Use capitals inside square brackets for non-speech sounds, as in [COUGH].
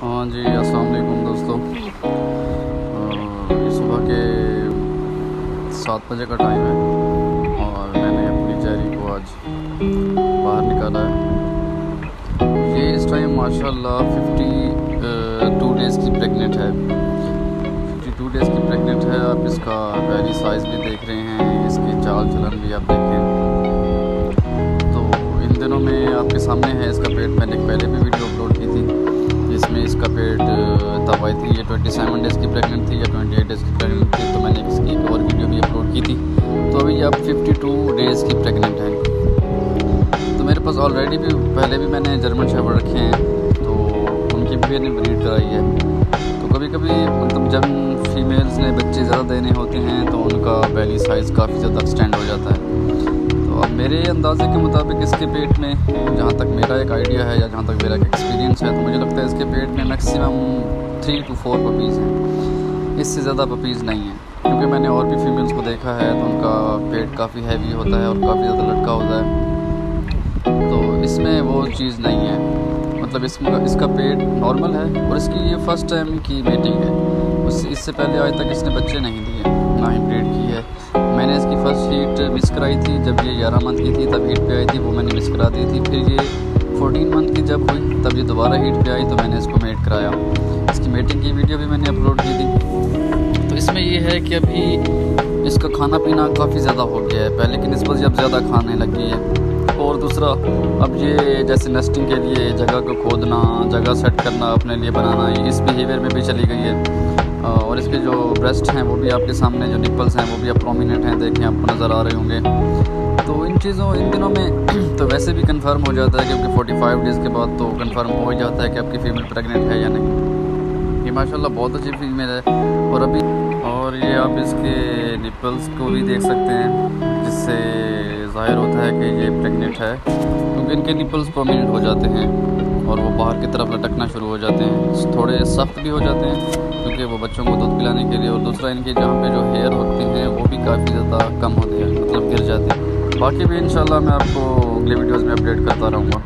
हाँ जी अस्सलाम वालेकुम दोस्तों ये सुबह के सात बजे का टाइम है और मैंने अपनी चेरी को आज बाहर निकाला है। ये इस टाइम माशाल्लाह फिफ्टी टू डेज़ की प्रेग्नेंट है। फिफ्टी टू डेज़ की प्रेग्नेंट है। आप इसका वेरी साइज़ भी देख रहे हैं, इसकी चाल चलन भी आप देखें। तो इन दिनों में आपके सामने है, इसका पेट मैंने पहले भी इसका पेट तब आई थी। ये ट्वेंटी सेवन डेज़ की प्रेगनेंट थी, या ट्वेंटी एट डेज़ की प्रेगनेंट थी तो मैंने इसकी एक और वीडियो भी अपलोड की थी। तो अभी अब फिफ्टी टू डेज़ की प्रेगनेंट है। तो मेरे पास ऑलरेडी भी, पहले भी मैंने जर्मन शेफर्ड रखे हैं तो उनकी भी मैंने ब्रीड कराई है। तो कभी कभी मतलब जब फीमेल्स ने बच्चे ज़्यादा देने होते हैं तो उनका बैली साइज़ काफ़ी ज़्यादा एक्सटेंड हो जाता है। अब मेरे अंदाजे के मुताबिक इसके पेट में, जहाँ तक मेरा एक आइडिया है या जहाँ तक मेरा एक एक्सपीरियंस है तो मुझे लगता है इसके पेट में maximum three to four puppies हैं। इससे ज़्यादा पपीज़ नहीं हैं। क्योंकि मैंने और भी फीमेल्स को देखा है तो उनका पेट काफ़ी हैवी होता है और काफ़ी ज़्यादा लटका होता है। तो इसमें वो चीज़ नहीं है। मतलब इसमें इसका पेट नॉर्मल है और इसकी ये फ़र्स्ट टाइम की मीटिंग है। उस, इससे पहले आज तक इसने बच्चे नहीं दिए, ना ही ब्रीड की है। मैंने इसकी फ़र्स्ट हीट मिस कराई थी, जब ये ग्यारह मंथ की थी, तब हीट पे आई थी, वो मैंने मिस करा दी थी। फिर ये फोर्टीन मंथ की जब हुई, तब ये दोबारा हीट पे आई तो मैंने इसको मेट कराया। इसकी मेटिंग की वीडियो भी मैंने अपलोड की थी। तो इसमें ये है कि अभी इसका खाना पीना काफ़ी ज़्यादा हो गया है। पहले की नस्बत अब ज़्यादा खाने लगी है। और दूसरा, अब ये जैसे नेस्टिंग के लिए जगह को खोदना, जगह सेट करना, अपने लिए बनाना इस बिहेवियर में भी चली गई है। इसके जो ब्रेस्ट हैं, वो भी आपके सामने, जो निपल्स हैं, वो भी आप प्रोमिनेंट हैं, देखें, आपको नज़र आ रहे होंगे। तो इन चीज़ों, इन दिनों में [CLEARS THROAT] तो वैसे भी कंफर्म हो जाता है क्योंकि 45 डेज़ के बाद तो कंफर्म हो ही जाता है कि आपकी फ़ीमेल प्रेग्नेंट है या नहीं। ये माशाल्लाह बहुत अच्छी फीमेल है। और अभी, और ये आप इसके निपल्स को भी देख सकते हैं, जिससे ज़ाहिर होता है कि ये प्रेगनेंट है, क्योंकि इनके निपल्स प्रोमिनेंट हो जाते हैं। और वो बाहर की तरफ़ लटकना शुरू हो जाते हैं। थोड़े सख्त भी हो जाते हैं, क्योंकि वो बच्चों को दूध पिलाने के लिए और दूसरा इनके जहाँ पे जो हेयर होते हैं, वो भी काफ़ी ज़्यादा कम होते हैं मतलब गिर जाते हैं। बाकी भी इन मैं आपको अगले वीडियोज़ में अपडेट करता रहूँगा।